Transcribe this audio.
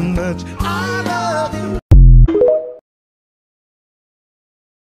much.